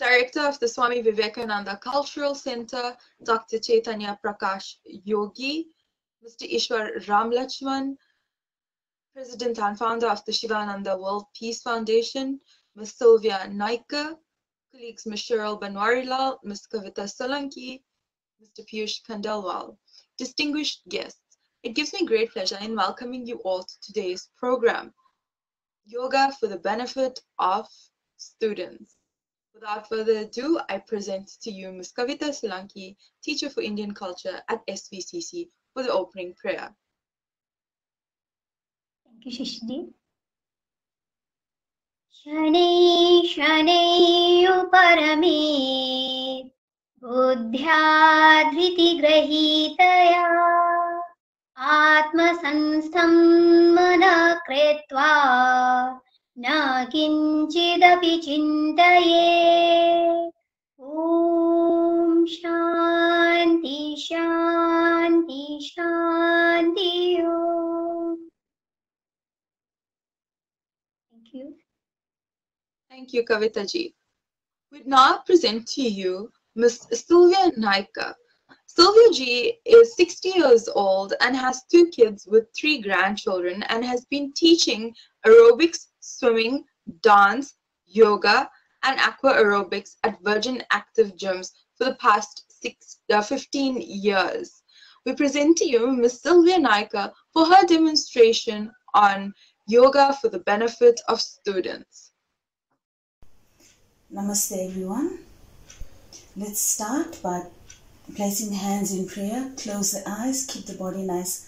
Director of the Swami Vivekananda Cultural Center, Dr. Chaitanya Prakash Yogi, Mr. Ishwar Ramlachman, President and founder of the Shivananda World Peace Foundation, Ms. Sylvia Naika, colleagues Ms. Cheryl Banwarilal, Ms. Kavita Solanki, Mr. Piyush Khandelwal, distinguished guests. It gives me great pleasure in welcoming you all to today's program, Yoga for the Benefit of Students. Without further ado, I present to you Ms. Kavita Solanki, teacher for Indian culture at SVCC, for the opening prayer. Thank you, Shishdi. शनै शनैयुपरमे बुद्ध्या धृतिगृहीतया आत्मसंस्थं मन कृत्वा न किञ्चिदपि चिन्तये ॐ शान्ति शान्ति शान्ति Thank you. Thank you, Kavitaji. We now present to you Ms. Sylvia Naika. Sylviaji is 60 years old and has two kids with three grandchildren and has been teaching aerobics swimming, dance, yoga, and aqua aerobics at Virgin Active Gyms for the past six, uh, 15 years. We present to you Ms. Sylvia Naika for her demonstration on yoga for the benefit of students. Namaste everyone. Let's start by placing hands in prayer. Close the eyes, keep the body nice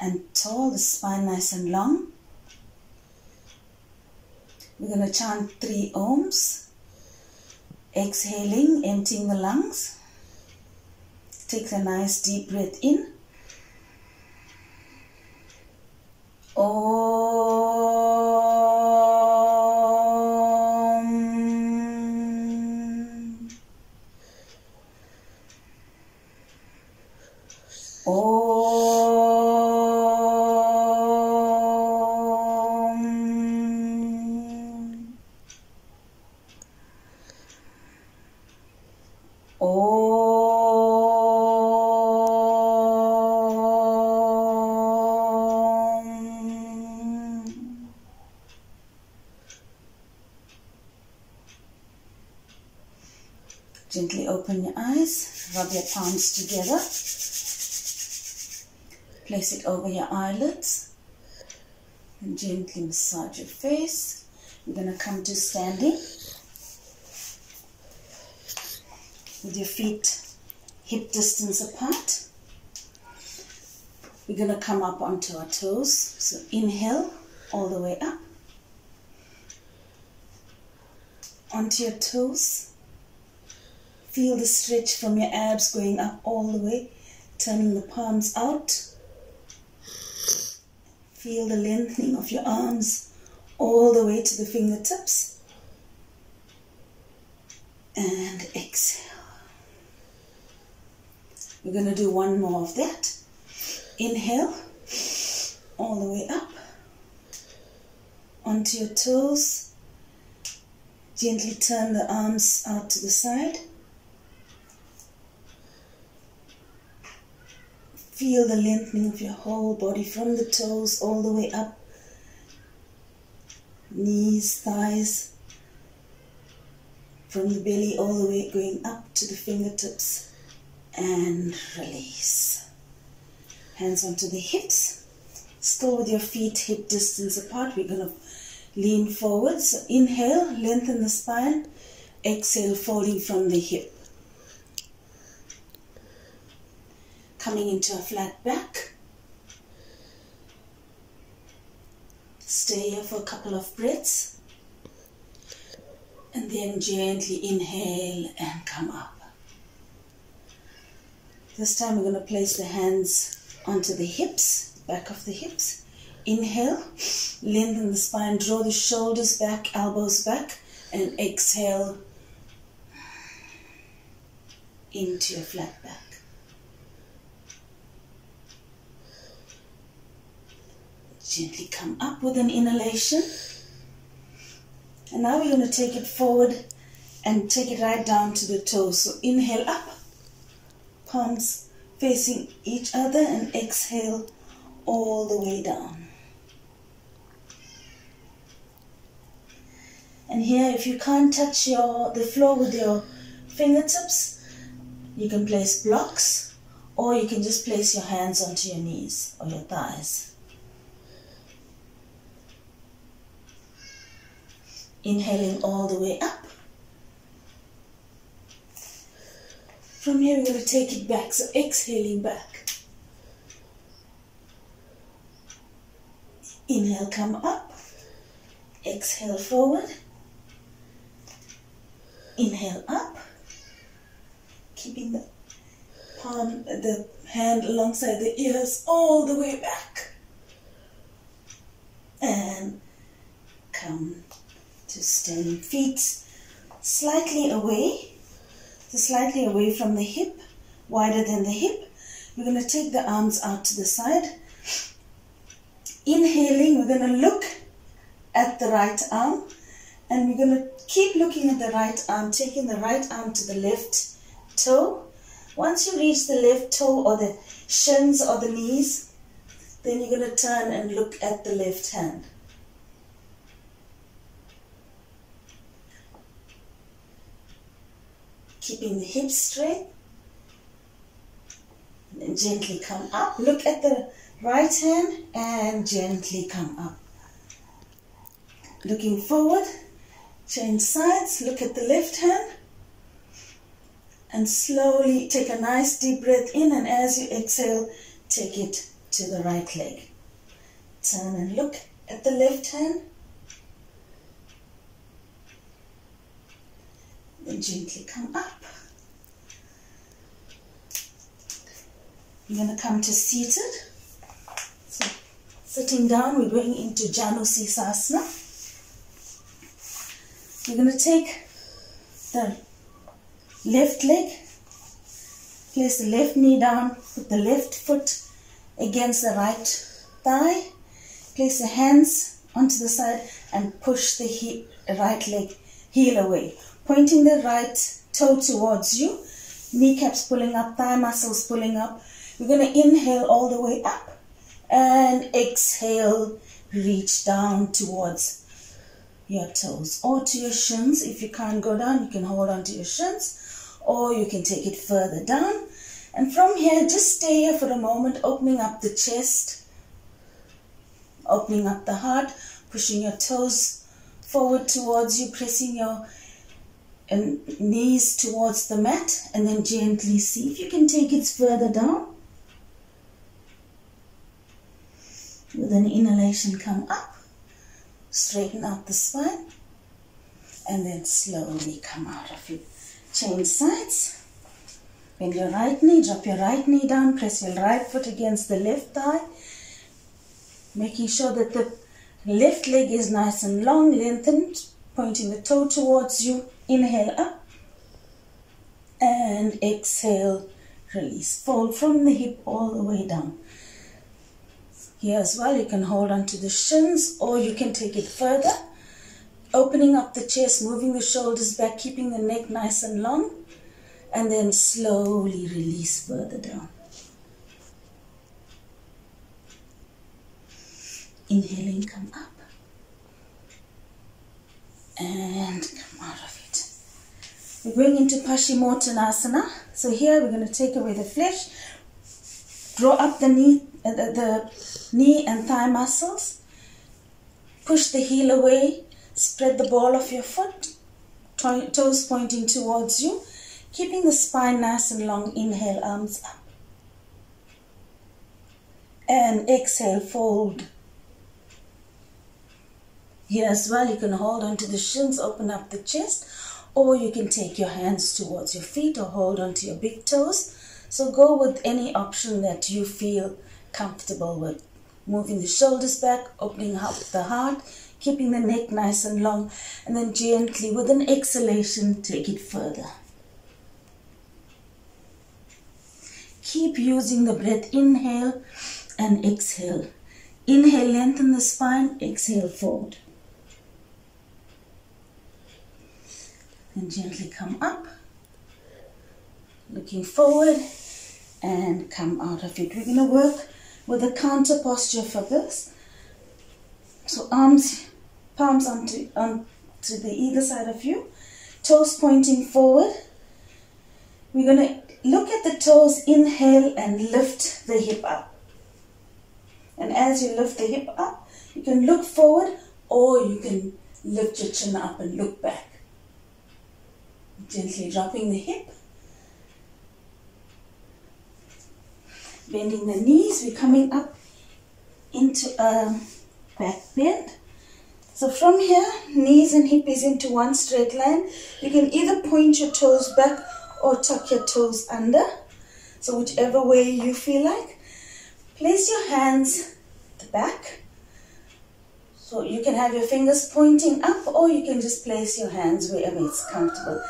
and tall, the spine nice and long. We're going to chant three oms. Exhaling, emptying the lungs. Take a nice deep breath in. Om. Gently open your eyes, rub your palms together. Place it over your eyelids and gently massage your face. You're going to come to standing with your feet hip distance apart. We're going to come up onto our toes. So inhale all the way up. Onto your toes. Feel the stretch from your abs going up all the way, turning the palms out. Feel the lengthening of your arms all the way to the fingertips. And exhale. We're going to do one more of that. Inhale all the way up onto your toes. Gently turn the arms out to the side. Feel the lengthening of your whole body from the toes all the way up. Knees, thighs, from the belly all the way going up to the fingertips. And release. Hands onto the hips. Still with your feet hip distance apart. We're going to lean forward. So inhale, lengthen the spine. Exhale, folding from the hip. Coming into a flat back. Stay here for a couple of breaths. And then gently inhale and come up. This time we're going to place the hands onto the hips, back of the hips. Inhale, lengthen the spine, draw the shoulders back, elbows back, and exhale into your flat back. Gently come up with an inhalation. And now we're going to take it forward and take it right down to the toes. So inhale up, palms facing each other, and exhale all the way down. And here, if you can't touch your the floor with your fingertips, you can place blocks or you can just place your hands onto your knees or your thighs. Inhaling all the way up. From here, we're going to take it back. So, exhaling back. Inhale, come up. Exhale forward. Inhale up. Keeping the palm, the hand alongside the ears all the way back. And come to standing feet slightly away, so slightly away from the hip, wider than the hip. We're going to take the arms out to the side. Inhaling, we're going to look at the right arm and we're going to keep looking at the right arm, taking the right arm to the left toe once you reach the left toe or the shins or the knees, then you're going to turn and look at the left hand. Keeping the hips straight. And gently come up. Look at the right hand and gently come up. Looking forward, change sides, look at the left hand and slowly take a nice deep breath in and as you exhale take it to the right leg turn and look at the left hand then gently come up you're going to come to seated so sitting down we're going into Janu Sirsasana you're going to take the left leg. Place the left knee down, put the left foot against the right thigh. Place the hands onto the side and push the he right leg heel away. Pointing the right toe towards you. Kneecaps pulling up, thigh muscles pulling up. We're going to inhale all the way up and exhale, reach down towards your toes or to your shins. If you can't go down, you can hold on to your shins or you can take it further down. And from here, just stay here for a moment, opening up the chest, opening up the heart, pushing your toes forward towards you, pressing your knees towards the mat, and then gently see if you can take it further down. With an inhalation, come up, straighten out the spine, and then slowly come out of it change sides. Bend your right knee, drop your right knee down, press your right foot against the left thigh, making sure that the left leg is nice and long, lengthened, pointing the toe towards you. Inhale up and exhale, release. Fold from the hip all the way down. Here as well, you can hold on to the shins or you can take it further Opening up the chest, moving the shoulders back, keeping the neck nice and long, and then slowly release further down. Inhaling, come up and come out of We're going into Paschimottanasana. So here we're going to take away the flesh, draw up the knee, uh, the, the knee and thigh muscles, push the heel away, Spread the ball of your foot, toes pointing towards you, keeping the spine nice and long. Inhale, arms up. And exhale, fold. Here as well, you can hold onto the shins, open up the chest, or you can take your hands towards your feet or hold onto your big toes. So go with any option that you feel comfortable with. Moving the shoulders back, opening up the heart, keeping the neck nice and long, and then gently, with an exhalation, take it further. Keep using the breath. Inhale and exhale. Inhale, lengthen the spine. Exhale, forward. And gently come up, looking forward and come out of it. We're going to work with a counter posture for this. So arms, palms onto, onto the either side of you, toes pointing forward. We're going to look at the toes, inhale and lift the hip up. And as you lift the hip up, you can look forward or you can lift your chin up and look back. Gently dropping the hip. Bending the knees, we're coming up into a back bend. So from here, knees and hip is into one straight line. You can either point your toes back or tuck your toes under. So whichever way you feel like. Place your hands the back. So you can have your fingers pointing up or you can just place your hands wherever it's comfortable.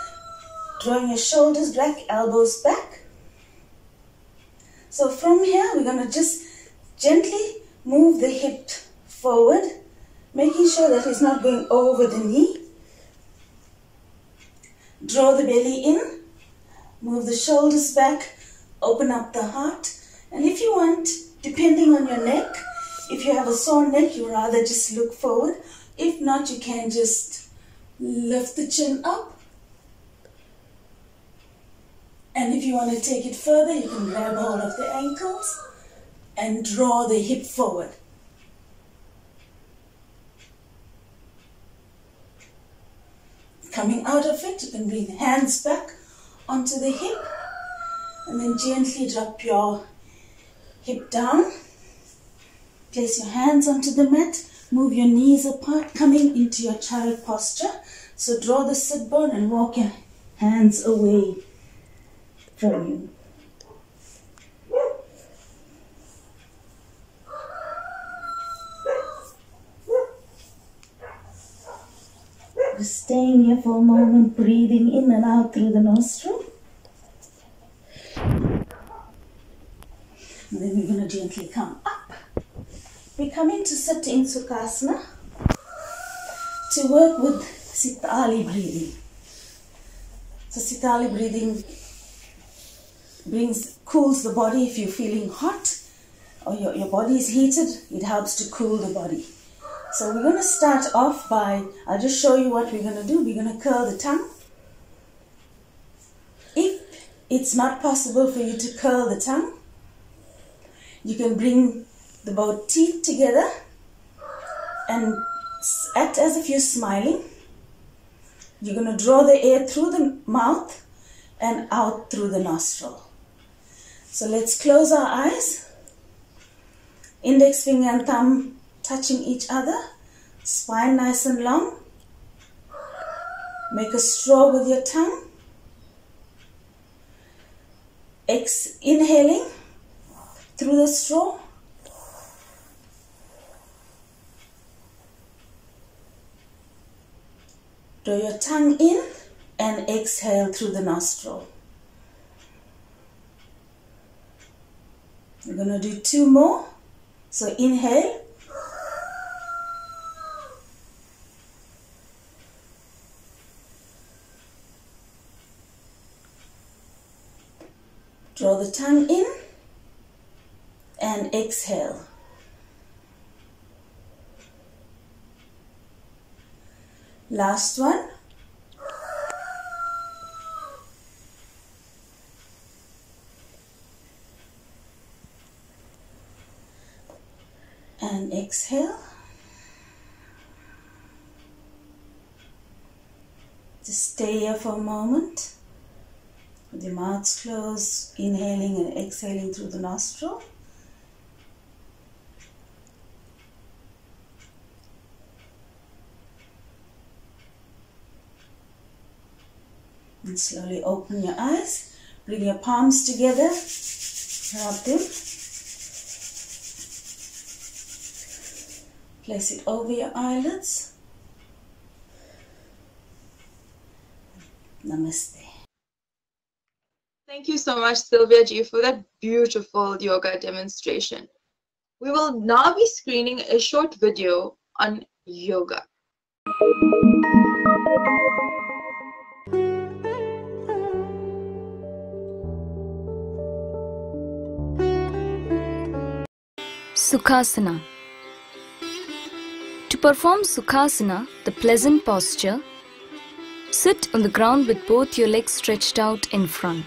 Drawing your shoulders back, elbows back. So from here, we're going to just gently move the hip forward, making sure that it's not going over the knee. Draw the belly in Move the shoulders back, open up the heart. And if you want, depending on your neck, if you have a sore neck, you rather just look forward. If not, you can just lift the chin up. And if you want to take it further, you can grab hold of the ankles and draw the hip forward. Coming out of it, you can bring the hands back onto the hip and then gently drop your hip down. Place your hands onto the mat. Move your knees apart, coming into your child posture. So draw the sit bone and walk your hands away from you. Just staying here for a moment, breathing in and out through the nostril. And then we're going to gently come up. We come into sitting Sukhasana to work with Sitali breathing. So Sitali breathing brings cools the body if you're feeling hot or your, your body is heated, it helps to cool the body. So we're going to start off by, I'll just show you what we're going to do. We're going to curl the tongue. If it's not possible for you to curl the tongue, you can bring the both teeth together and act as if you're smiling. You're going to draw the air through the mouth and out through the nostril. So let's close our eyes. Index finger and thumb touching each other. Spine nice and long. Make a straw with your tongue. Ex inhaling through the straw. Draw your tongue in and exhale through the nostril. We're going to do two more. So inhale. Draw the tongue in and exhale. Last one. And exhale. Just stay here for a moment with the mouth closed, inhaling and exhaling through the nostril. And slowly open your eyes. Bring your palms together. Rub them. Place it over your eyelids. Namaste. Thank you so much, Sylviaji, for that beautiful yoga demonstration. We will now be screening a short video on yoga. Sukhasana. Perform Sukhasana, the pleasant posture, sit on the ground with both your legs stretched out in front.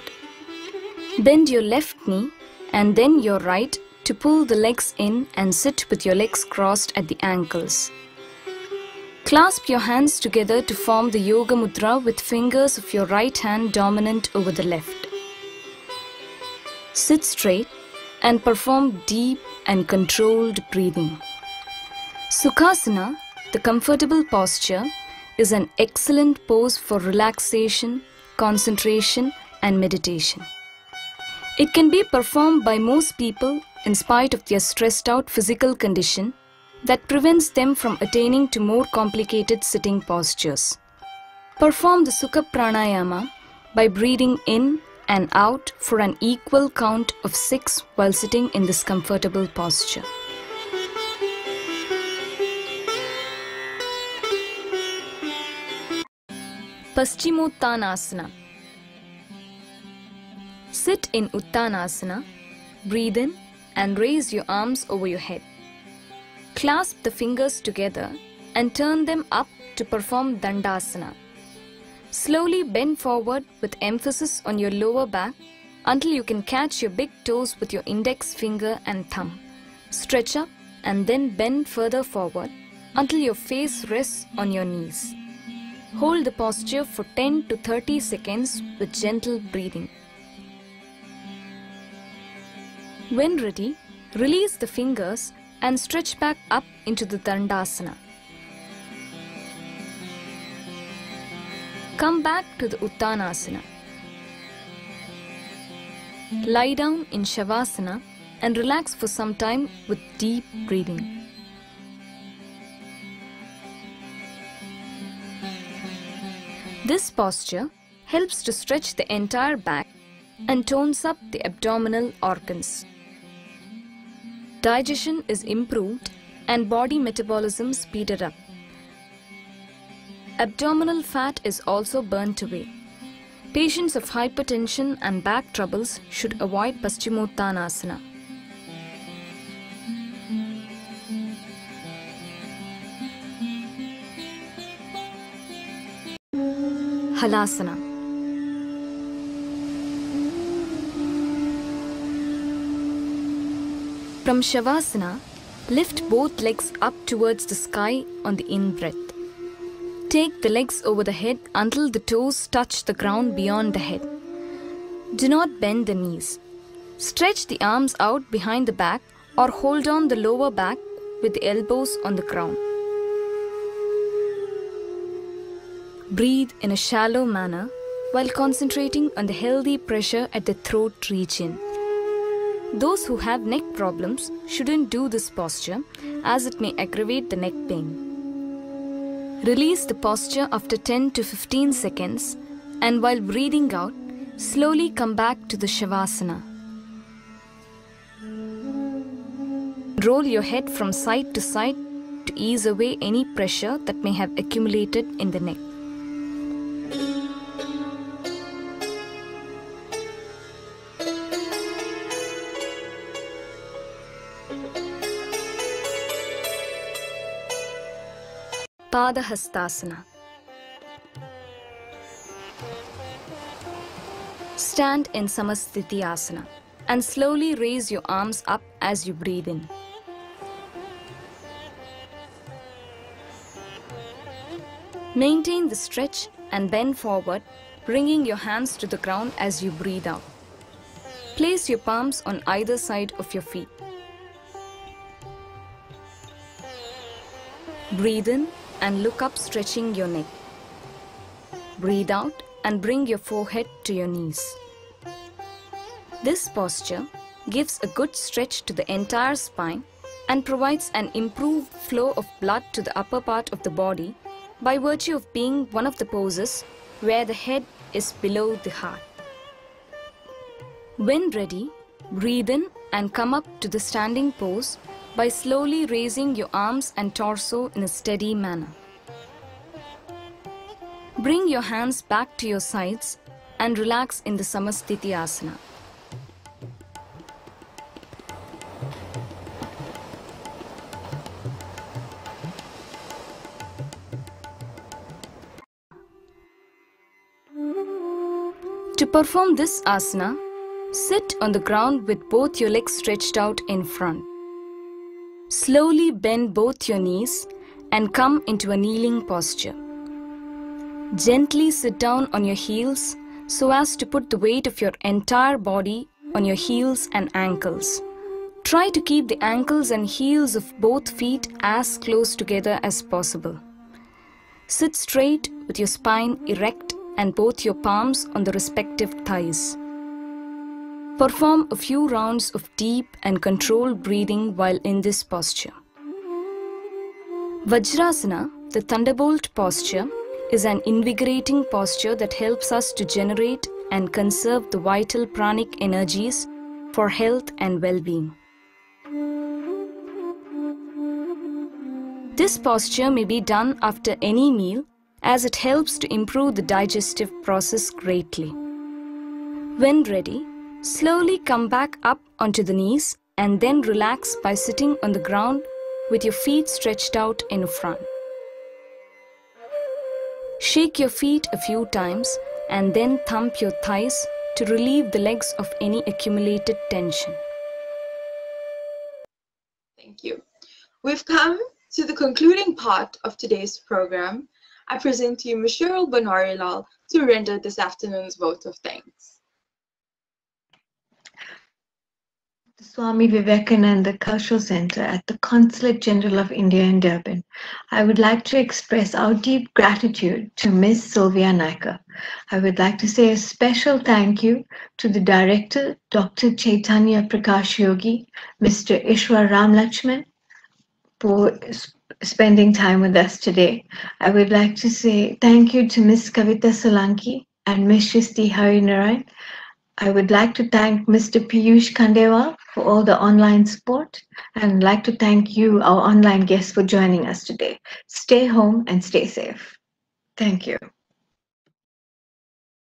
Bend your left knee and then your right to pull the legs in and sit with your legs crossed at the ankles. Clasp your hands together to form the Yoga Mudra with fingers of your right hand dominant over the left. Sit straight and perform deep and controlled breathing. Sukhasana, the comfortable posture, is an excellent pose for relaxation, concentration, and meditation. It can be performed by most people in spite of their stressed out physical condition that prevents them from attaining to more complicated sitting postures. Perform the Sukha Pranayama by breathing in and out for an equal count of 6 while sitting in this comfortable posture. Paschimottanasana Sit in Uttanasana, breathe in and raise your arms over your head. Clasp the fingers together and turn them up to perform Dandasana. Slowly bend forward with emphasis on your lower back until you can catch your big toes with your index finger and thumb. Stretch up and then bend further forward until your face rests on your knees. Hold the posture for 10 to 30 seconds with gentle breathing. When ready, release the fingers and stretch back up into the Dandasana. Come back to the Uttanasana. Lie down in Shavasana and relax for some time with deep breathing. This posture helps to stretch the entire back and tones up the abdominal organs. Digestion is improved and body metabolism speeded up. Abdominal fat is also burnt away. Patients of hypertension and back troubles should avoid Paschimottanasana. Halasana. From Shavasana, lift both legs up towards the sky on the in breath. Take the legs over the head until the toes touch the ground beyond the head. Do not bend the knees. Stretch the arms out behind the back or hold on the lower back with the elbows on the ground. Breathe in a shallow manner while concentrating on the healthy pressure at the throat region. Those who have neck problems shouldn't do this posture as it may aggravate the neck pain. Release the posture after 10 to 15 seconds and while breathing out, slowly come back to the Shavasana. Roll your head from side to side to ease away any pressure that may have accumulated in the neck. Padahastasana. Stand in Samasthiti Asana and slowly raise your arms up as you breathe in. Maintain the stretch and bend forward, bringing your hands to the ground as you breathe out. Place your palms on either side of your feet. Breathe in and look up, stretching your neck. Breathe out and bring your forehead to your knees. This posture gives a good stretch to the entire spine and provides an improved flow of blood to the upper part of the body by virtue of being one of the poses where the head is below the heart. When ready, breathe in and come up to the standing pose by slowly raising your arms and torso in a steady manner. Bring your hands back to your sides and relax in the Samastiti Asana. To perform this asana, sit on the ground with both your legs stretched out in front. Slowly bend both your knees and come into a kneeling posture. Gently sit down on your heels so as to put the weight of your entire body on your heels and ankles. Try to keep the ankles and heels of both feet as close together as possible. Sit straight with your spine erect and both your palms on the respective thighs. Perform a few rounds of deep and controlled breathing while in this posture. Vajrasana, the thunderbolt posture, is an invigorating posture that helps us to generate and conserve the vital pranic energies for health and well being. This posture may be done after any meal as it helps to improve the digestive process greatly. When ready, slowly come back up onto the knees and then relax by sitting on the ground with your feet stretched out in front. Shake your feet a few times and then thump your thighs to relieve the legs of any accumulated tension. Thank you. We've come to the concluding part of today's program. I present to you Mashirul Banwarilal to render this afternoon's vote of thanks. the Swami Vivekananda Cultural Center at the Consulate General of India in Durban. I would like to express our deep gratitude to Ms. Sylvia Naika. I would like to say a special thank you to the director, Dr. Chaitanya Prakash Yogi, Mr. Ishwar Ram Ramlachman, for spending time with us today. I would like to say thank you to Ms. Kavita Solanki and Ms. Shisti Harinarayan. I would like to thank Mr. Piyush Khandelwal for all the online support and like to thank you, our online guests, for joining us today. Stay home and stay safe. Thank you.